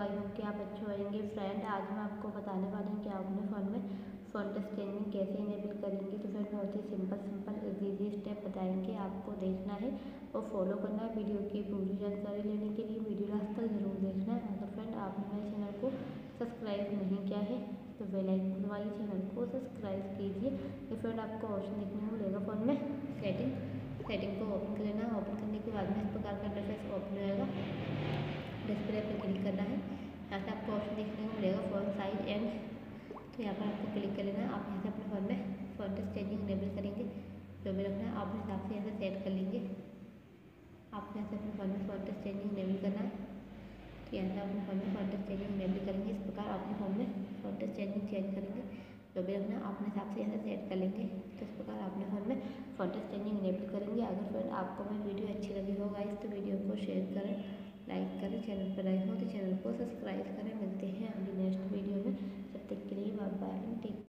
I hope कि आप अच्छे होंगे फ्रेंड आज मैं आपको बताने वाली हूँ कि आप अपने फ़ोन में फ़ोन टच कैसे इनेबल करेंगे। तो फ्रेंड बहुत ही सिंपल सिंपल इजी स्टेप बताएँगे। आपको देखना है और फॉलो करना है वीडियो की पूरी जानकारी लेने के लिए। वीडियो लास्ट तक ज़रूर देखना है। अगर फ्रेंड आपने मेरे चैनल को सब्सक्राइब नहीं किया है तो बेल आइकन दबाइए चैनल को सब्सक्राइब कीजिए। तो फ्रेंड आपको ऑप्शन देखने को मिलेगा फ़ोन में। सेटिंग सेटिंग को ओपन कर लेना ओपन करने के बाद में इस प्रकार का इंटरफेस ओपन होगा डिस्प्ले पर क्लिक करना है यहाँ से आपको ऑप्शन देखने को मिलेगा फ़ोन साइज़ एंड तो यहाँ पर आपको क्लिक कर लेना है। आप यहाँ से अपने फ़ोन में फ़ोन टच चेंजिंग इनेबल करेंगे। जो भी रखना है, आप अपने हिसाब से यहाँ से सेट कर लेंगे। आपको यहाँ से अपने फ़ोन में फ़ोन टच चेंजिंग इनेबल करना है। तो यहाँ से अपने फ़ोन में फ़ोन टच चेंजिंग इनेबल करेंगे। इस प्रकार अपने फ़ोन में फ़ोन टच चेंजिंग चेंज करेंगे। जो भी रखना अपने हिसाब से यहाँ से सेट कर लेंगे। तो इस प्रकार अपने फ़ोन में टच चेंजिंग इनेबल करेंगे। अगर फ्रेंड आपको मेरी वीडियो अच्छी लगी होगा, इस तो वीडियो को शेयर करें लाइक करें चैनल पर आए हो तो चैनल